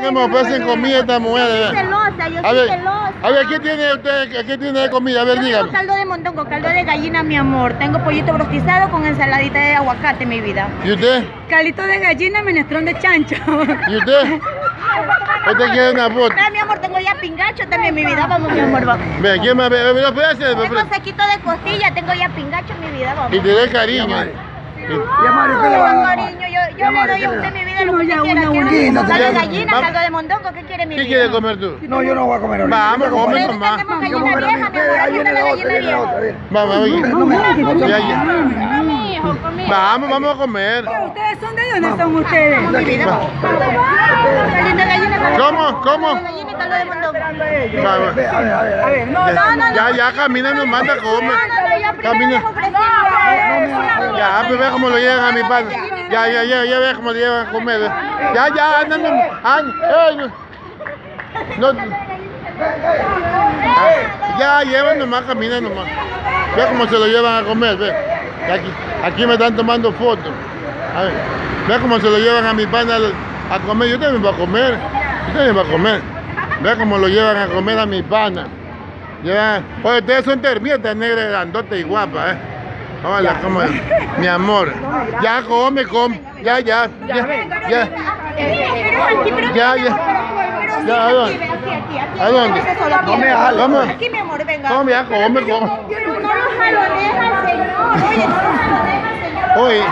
Que me ofrecen comida esta mujer. Yo soy celosa, yo A ver, celosa. a ver, ¿qué tiene usted? ¿Qué tiene de comida? A ver, Yo tengo caldo de mondongo, caldo de gallina, mi amor. Tengo pollito rostizado con ensaladita de aguacate, mi vida. ¿Y usted? Caldito de gallina, menestrón de chancho. ¿Y usted? ¿Usted quiere una foto? Mira, mi amor, tengo ya pingacho también, mi vida. Vamos, mi amor, vamos. Ve, ¿quién más? Ve, ve, ve, ofrece, me Tengo sequito de costilla, tengo ya pingacho, mi vida, vamos. Y te dé cariño. ¿qué yo, yo le doy a usted mi vida quiera. una, caldo de Ya, gallina, caldo de mondongo, ¿qué quiere mi ¿Qué quieres comer tú? No, yo no voy a comer ahorita. Vamos, come nomás. Tenemos gallina vieja, mi amor. Aquí está la gallina vieja. Vamos, vamos. Ya, ya. A comer. ¿Ustedes son de dónde son ustedes? ¿Cómo? ¿Cómo? A a a. No, no, no. Ya, ya, camina nomás, te come. No, no, no, yo primero Camina. Ya, pues ve cómo lo llevan a mi padre. Ya, ya, ya, ya ve cómo lo llevan a comer. ve. Ya, ya, andan. nomás. An- ey, no. Ah, Ya, llevan nomás, camina nomás. Ve cómo se lo llevan a comer, ve. Aquí, aquí me están tomando fotos. A ver, ve cómo se lo llevan a mi pana a comer. Yo también voy a comer. Yo también voy a comer. Ve cómo lo llevan a comer a mi pana. Ya. Oye, ustedes son termitas negras, grandotas y guapas, ¿eh? Hola, ¿cómo es? Mi amor. Ya come, come. Ya, ya. Ya, ya. Ya, ya. Ya, ¿a dónde? ¿A dónde? Aquí, mi amor, venga. Come, ya, come, come. No, lo jaloneja el señor. Oye, no lo jaloneja el señor. Oye,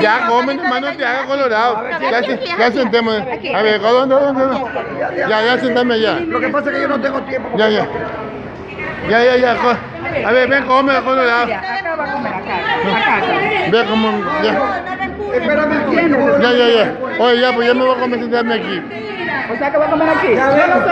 ya come, nomás no te hagas colorado. Ya, ya sentemos. A ver, ¿dónde, dónde, dónde? Ya, ya sentame ya. Lo que pasa es que yo no tengo tiempo. Ya, ya. Ya, ya, ya. A ver, ven, come, colorado. Ve cómo. Ya. Espérame aquí. a- Ya, ya, ya. Oye, ya, pues ya me voy a comer a sentarme aquí. Ya veo.